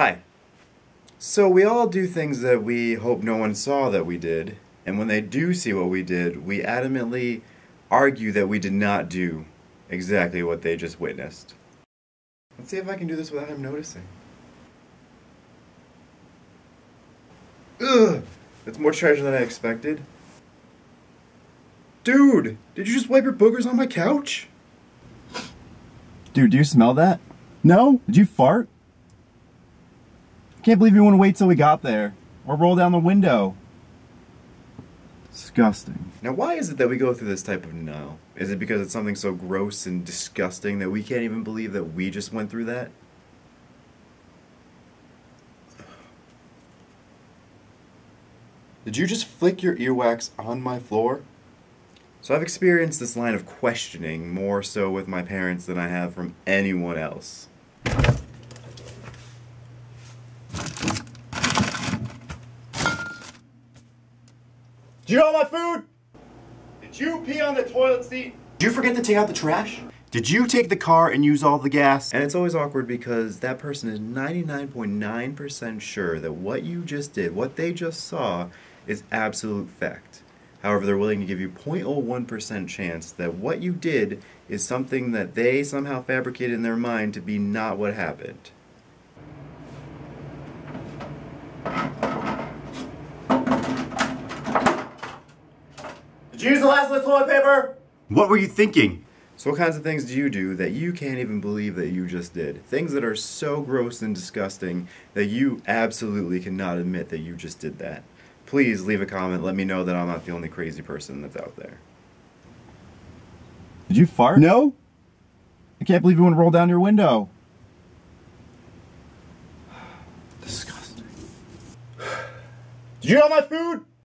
Hi. So we all do things that we hope no one saw that we did, and when they do see what we did, we adamantly argue that we did not do exactly what they just witnessed. Let's see if I can do this without him noticing. Ugh! That's more treasure than I expected. Dude! Did you just wipe your boogers on my couch? Dude, do you smell that? No? Did you fart? Can't believe you to wait till we got there. Or roll down the window. Disgusting. Now, why is it that we go through this type of denial? Is it because it's something so gross and disgusting that we can't even believe that we just went through that? Did you just flick your earwax on my floor? So I've experienced this line of questioning more so with my parents than I have from anyone else. Do you want my food? Did you pee on the toilet seat? Did you forget to take out the trash? Did you take the car and use all the gas? And it's always awkward because that person is 99.9% sure that what you just did, what they just saw, is absolute fact. However, they're willing to give you 0.01% chance that what you did is something that they somehow fabricated in their mind to be not what happened. Did you use the last of the toilet paper? What were you thinking? So, what kinds of things do you do that you can't even believe that you just did? Things that are so gross and disgusting that you absolutely cannot admit that you just did that. Please leave a comment. Let me know that I'm not the only crazy person that's out there. Did you fart? No? I can't believe you want to roll down your window. Disgusting. Did you want my food?